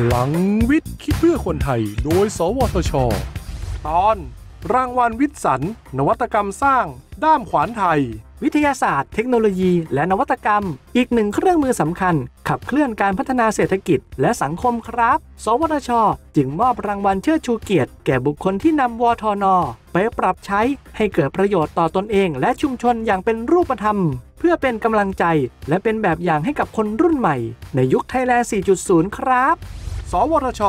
พลังวิทย์คิดเพื่อคนไทย โดย สวทช ตอน รางวัลวิทย์สัน นวัตกรรมสร้าง ด้ามขวานไทย วิทยาศาสตร์ เทคโนโลยี และนวัตกรรม อีกหนึ่งเครื่องมือสำคัญ ขับเคลื่อนการพัฒนาเศรษฐกิจ และสังคมครับ สวทช จึงมอบรางวัลเชิดชูเกียรติ แก่บุคคลที่นำวทน ไปปรับใช้ให้เกิดประโยชน์ต่อตนเอง และชุมชนอย่างเป็นรูปธรรมเพื่อเป็นกำลังใจและเป็นแบบอย่างให้กับคนรุ่นใหม่ ในยุคไทยแลนด์ 4.0 ครับ สวทช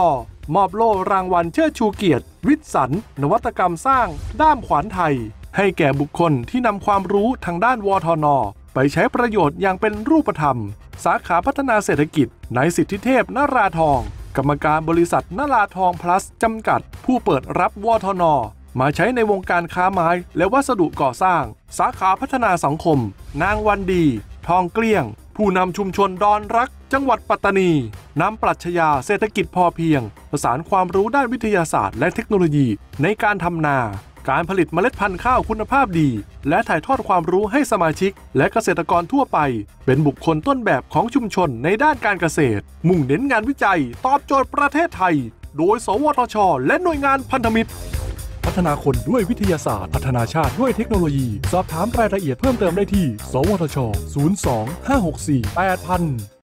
มอบโล่รางวัลเชิดชูเกียรติ วิสันนวัตกรรมสร้าง ด้ามขวานไทย ให้แก่บุคคลที่นำความรู้ทางด้านวทน ไปใช้ประโยชน์อย่างเป็นรูปธรรม สาขาพัฒนาเศรษฐกิจในสิทธิเทพนราทอง กรรมการบริษัทนราทองพลัสจำกัด ผู้เปิดรับวทนมาใช้ในวงการค้าไม้และวัสดุก่อสร้าง สาขาพัฒนาสังคม นางวันดี ทองเกลี้ยง ผู้นำชุมชนดอนรัก จังหวัดปัตตานีนำปรัชญาเศรษฐกิจพอเพียง ประสานความรู้ด้านวิทยาศาสตร์และเทคโนโลยีในการทำนา การผลิตเมล็ดพันธุ์ข้าวคุณภาพดี และถ่ายทอดความรู้ให้สมาชิก และเกษตรกรทั่วไป เป็นบุคคลต้นแบบของชุมชนในด้านการเกษตร มุ่งเน้นงานวิจัย ตอบโจทย์ประเทศไทย โดย สวทช และหน่วยงานพันธมิตร พัฒนาคนด้วยวิทยาศาสตร์ พัฒนาชาติด้วยเทคโนโลยี สอบถามรายละเอียดเพิ่มเติมได้ที่ สวทช 02 564 8000